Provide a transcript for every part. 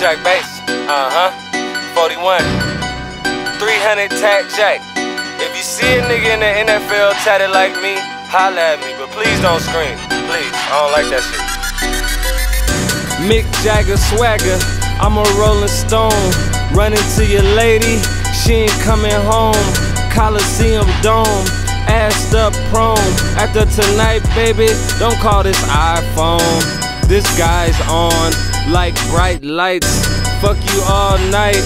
Jack Bates. Uh huh. 41. 300 Tat Jack. If you see a nigga in the NFL tatted like me, holla at me, but please don't scream. Please, I don't like that shit. Mick Jagger swagger, I'm a rolling stone. Running to your lady, she ain't coming home. Coliseum Dome, assed up prone. After tonight, baby, don't call this iPhone. This guy's on like bright lights. Fuck you all night,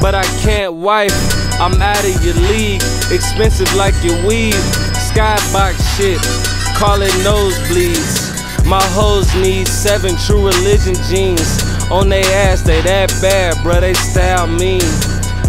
but I can't wipe. I'm out of your league, expensive like your weed. Skybox shit, call it nosebleeds. My hoes need seven true religion jeans. On they ass, they that bad, bruh, they style mean.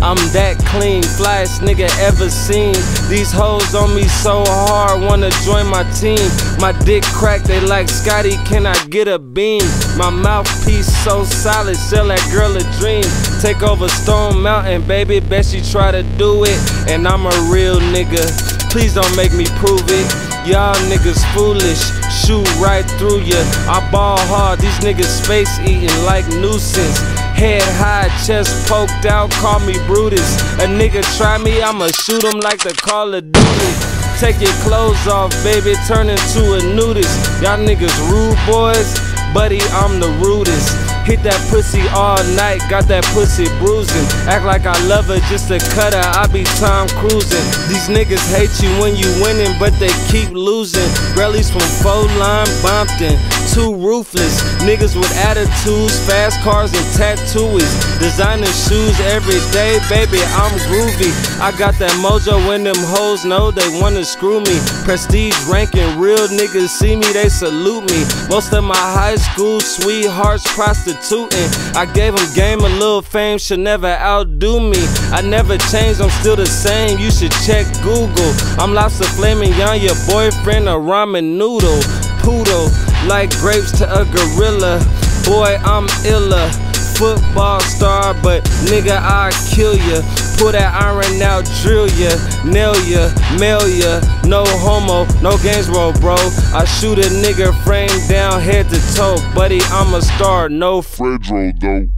I'm that clean, flyest nigga ever seen. These hoes on me so hard, wanna join my team. My dick crack, they like Scotty, can I get a beam? My mouthpiece so solid, sell that girl a dream. Take over Stone Mountain, baby, bet she try to do it. And I'm a real nigga, please don't make me prove it. Y'all niggas foolish, shoot right through ya. I ball hard, these niggas face eating like nuisance. Head high, chest poked out, call me Brutus. A nigga try me, I'ma shoot him like the Call of Duty. Take your clothes off, baby, turn into a nudist. Y'all niggas rude boys, buddy, I'm the rudest. Hit that pussy all night, got that pussy bruising. Act like I love her just to cut her, I be Tom cruising. These niggas hate you when you winning, but they keep losing. Rallies from Four Line, Bompton, too ruthless. Niggas with attitudes, fast cars and tattoos. Designer shoes every day, baby, I'm groovy. I got that mojo when them hoes know they wanna screw me. Prestige ranking, real niggas see me, they salute me. Most of my high school sweethearts prostituting. I gave them game a little fame, should never outdo me. I never changed, I'm still the same. You should check Google. I'm lobster flaming young, your boyfriend a ramen noodle. Poodle, like grapes to a gorilla. Boy, I'm illa. Football star, but nigga, I kill ya. Pull that iron out, drill ya, nail ya, mail ya. No homo, no games, roll, bro. I shoot a nigga frame down, head to toe. Buddy, I'm a star, no Fredro though.